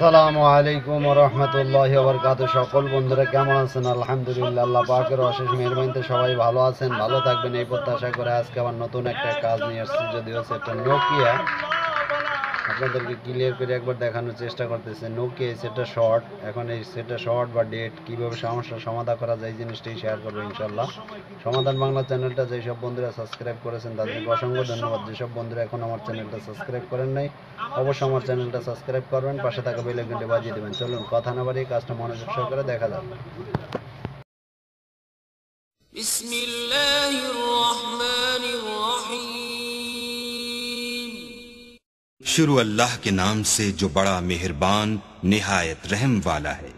সালামু আলাইকুম রহমতুল্লাহ বরকাত সকল বন্ধুরা কেমন আছেন? আলহামদুলিল্লাহ, আল্লাহ পাকের অশেষ মেহরবানিতে সবাই ভালো আছেন, ভালো থাকবেন। এই প্রত্যাশা করে আজকে আবার নতুন একটা কাজ নিয়ে আসছি, যদিও সেটা নোকিয়া আপনাদেরকে ক্লিয়ার করে একবার দেখানোর চেষ্টা করতেছে। নোকে সেটা শর্ট এখন এই সেটা শর্ট বা ডেট কীভাবে সমস্যার সমাধান করা যায় জিনিসটাই শেয়ার করব ইনশাল্লাহ সমাধান বাংলা চ্যানেলটা যেসব বন্ধুরা সাবস্ক্রাইব করেছেন তাদেরকে অসংখ্য ধন্যবাদ। যেসব বন্ধুরা এখন আমার চ্যানেলটা সাবস্ক্রাইব করেন নাই, অবশ্যই আমার চ্যানেলটা সাবস্ক্রাইব করবেন, পাশে থাকা বেলে আইকনটি বাজিয়ে দেবেন। চলুন, কথা না বাড়িয়ে কাজটা মনোযোগ সহকারে দেখা যাবে বিসমিল शुरू अल्लाह के नाम से जो बड़ा मेहरबान निहायत रहम वाला है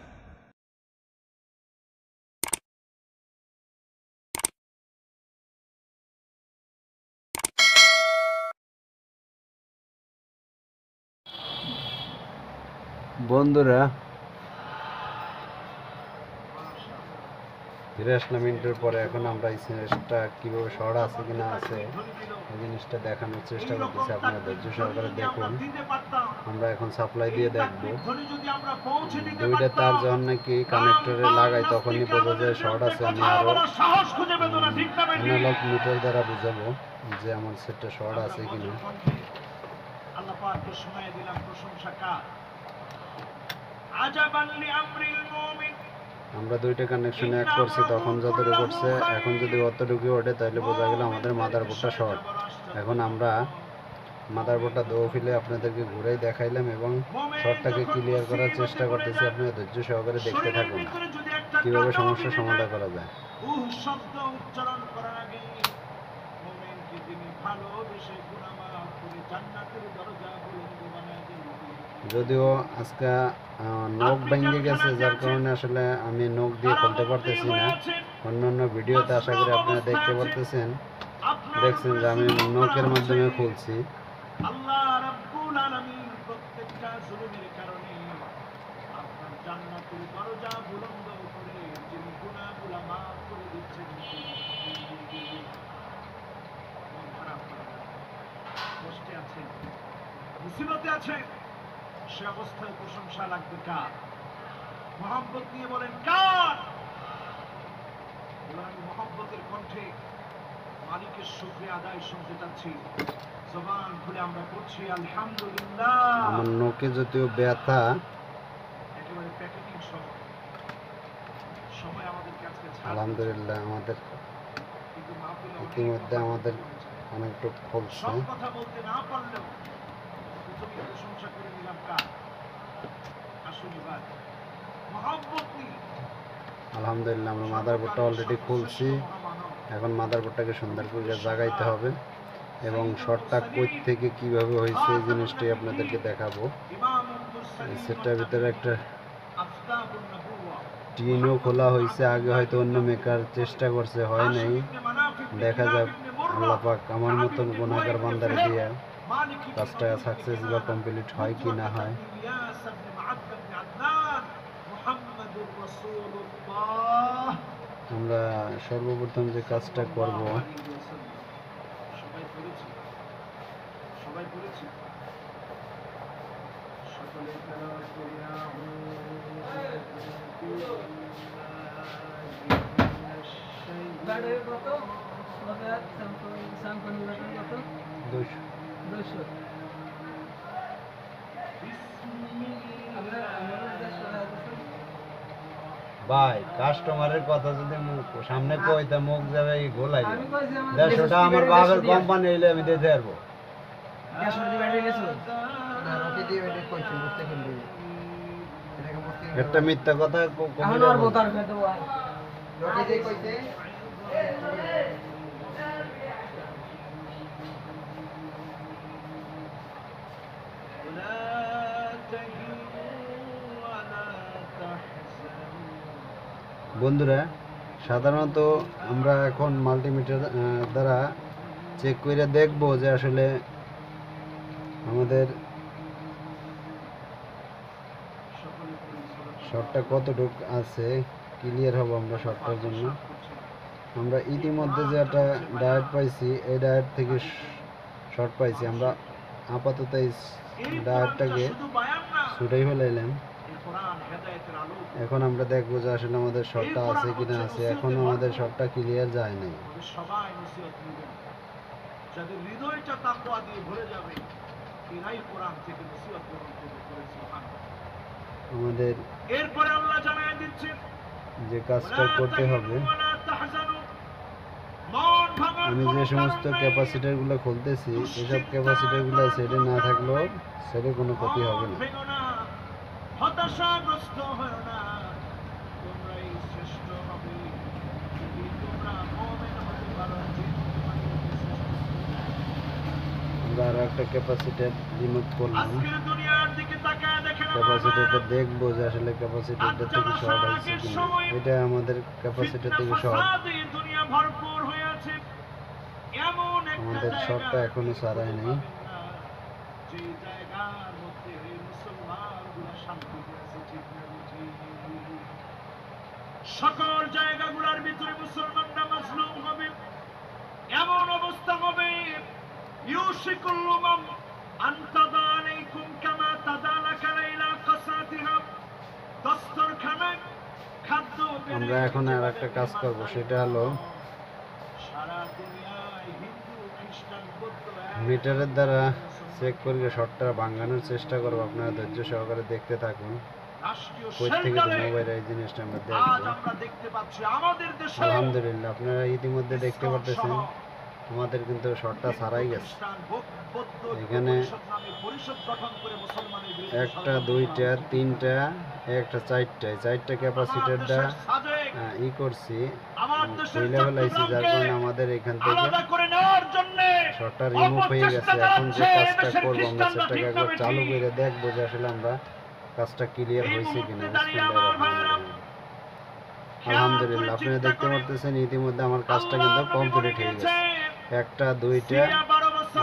বন্ধুরা মিনিটের পরে এখন আমরা এই জিনিসটা কীভাবে শহর আছে কি না আছে, এই জিনিসটা দেখানোর চেষ্টা করতেছি আপনারা ধৈর্য সহকারে দেখুন, আমরা এখন সাপ্লাই দিয়ে দেখব। দুইটা তার যখন নাকি কানেক্টরে লাগাই, তখনই বোঝা যায় শর্ট আছে। আমি আরও অ্যানালগ মিটার দ্বারা বুঝাবো যে আমার সেটটা শর্ট আছে প্রশংসা কার? আজাবান লিআমরিল মুমিন আমরা দুইটা কানেকশন এক করছি, তখন যতটুকু উঠছে এখন যদি অত অতটুকু ওঠে তাহলে বোঝা গেল আমাদের মাদারবোর্ডটা শর্ট এখন আমরা মাদারবোর্ডটা দো ফিলে আপনাদেরকে ঘুরেই দেখাইলাম এবং শর্টটাকে ক্লিয়ার করার চেষ্টা করতেছি। আপনারা ধৈর্য সহকারে দেখতে থাকুন, কীভাবে সমস্যার সমাধান করা যায়। গুনাহ করে জান্নাতের দরজা বানায় যদিও আজকে নখ ভেঙে গেছে, যার কারণে আসলে আমি নখ দিয়ে খুলতে পারতেছি না। অন্যান্য ভিডিওতে আশা করি আপনারা দেখতে পারতেছেন। দেখছেন যে আমি নখের মাধ্যমে খুলছি। মুসিবতে আছে সে অবস্থায় প্রশংসা লাগবে কার? মোহাম্মত নিয়ে বলেন কার? এবার আমি মোহাম্মতের কণ্ঠে মালিকের শুক্রিয়া আদায় শুনতে চাচ্ছি। জবান খুলে আমরা আলহামদুলিল্লাহ। আমার নখে যদিও ব্যথা একেবারে প্যাকেটিং সহ সময় আমাদেরকে আজকে আলহামদুলিল্লাহ আমাদের ইতিমধ্যে আমাদের অনেকটুক খুলছে সব কথা বলতে না পারলেও প্রথমে প্রশংসা করে নিলাম কার? আলহামদুলিল্লাহ আমরা মাদারবোর্ডটা অলরেডি খুলছি। এখন মাদারবোর্ডটাকে সুন্দর করে জাগাইতে হবে এবং শর্টটা কই থেকে কীভাবে হয়েছে এই জিনিসটাই আপনাদেরকে দেখাবো। এই সেটটার ভিতরে একটা টিনও খোলা হয়েছে আগে হয়তো অন্য মেকার চেষ্টা করছে হয় নাই। দেখা যাক আল্লাহ পাক আমার মতন গুণাগার বান্দার দিয়ে কাজটা সাকসেস বা কমপ্লিট হয় কি না হয়? আমরা সর্বপ্রথম যে কাজটা করব দুশো ভাই কাস্টমারের কথা যদি মুখ সামনে কই তা মুখ যাবে এই গোলাই দেড়শোটা আমার বাবার কোম্পানি হইলে আমি দিতে পারব একটা মিথ্যা কথা ক- কবি এখন আর বোতার খেতে আর বন্ধুরা, সাধারণত আমরা এখন মাল্টিমিটার দ্বারা চেক করে দেখব যে আসলে আমাদের শর্টটা কতটুক আছে ক্লিয়ার হব আমরা শর্টটার জন্য। আমরা ইতিমধ্যে যে একটা ডায়েট পাইছি, এই ডায়েট থেকে শর্ট পাইছি। আমরা আপাতত এই ডায়েটটাকে ছুটাই ফেলাইলাম এখন আমরা দেখব যে আসলে আমাদের শটটা আছে কিনা আছে। এখনও আমাদের শটটা ক্লিয়ার যায় নাই। আমাদের সবাই যাদের হৃদয়টা তাকওয়া দিয়ে ভরে যাবে এরাই কোরআন থেকে নসিহত গ্রহণ করবে করে আমাদের এরপরে আল্লাহ জানায় দিচ্ছেন যে কাজটা করতে হবে আমি যে সমস্ত। ক্যাপাসিটারগুলো খুলতেছি এসব ক্যাপাসিটারগুলো সেটে না থাকলেও সেটে কোনো ক্ষতি হবে না, হতাশাগ্রস্ত হয়ো না। তোমরাই শ্রেষ্ঠ হবে। যদি তোমরা মুমিন হতে পারো আরও একটা ক্যাপাসিটার রিমুভ করলাম। ক্যাপাসিটারটা দেখব যে আসলে ক্যাপাসিটারটা থেকে শর্ট আছে এটা আমাদের ক্যাপাসিটার থেকে শর্ট আমাদের শর্টটা এখনও সারায় নাই। সকল জায়গাগুলোর ভিতরে মুসলমানরা মাজলুম হবে এমন অবস্থা হবে আলাইকুম কামা কাসাতিহা খাদ্য আমরা এখন আর একটা কাজ করব সেটা হলো মিটারের দ্বারা চেক করে শটটা ভাঙানোর চেষ্টা করব। আপনারা ধৈর্য সহকারে দেখতে থাকুন। আলহামদুলিল্লাহ আপনারা ইতিমধ্যে দেখতে পারতেছেন। আমাদের কিন্তু ছাড়াই গেছে। এখানে একটা দুইটা তিনটা একটা চারটা। এই চারটা ক্যাপাসিটারটা ই করছি। ফেলাইছি যার কারণে আমাদের এখান থেকে আলাদা করে নেওয়ার জন্য শর্টটা রিমুভ হয়ে গেছে এখন যে কাজটা করব আমরা সেটাকে একবার চালু করে দেখব যে আসলে আমরা কাজটা ক্লিয়ার হয়েছে কিনা। আলহামদুলিল্লাহ আপনারা দেখতে পারতেছেন ইতিমধ্যে আমার কাজটা কিন্তু কমপ্লিট হয়ে গেছে। একটা দুইটা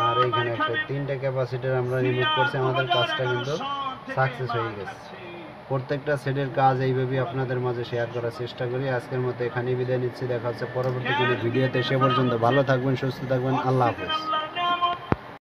আর এইখানে একটা তিনটা ক্যাপাসিটার আমরা রিমুভ করছি আমাদের কাজটা কিন্তু সাকসেস হয়ে গেছে। প্রত্যেকটা সেটের কাজ এইভাবেই আপনাদের মাঝে শেয়ার করার চেষ্টা করি। আজকের মতো এখানেই বিদায় নিচ্ছি। দেখা হচ্ছে পরবর্তী কোনো ভিডিওতে। সে পর্যন্ত ভালো থাকবেন, সুস্থ থাকবেন। আল্লাহ হাফেজ।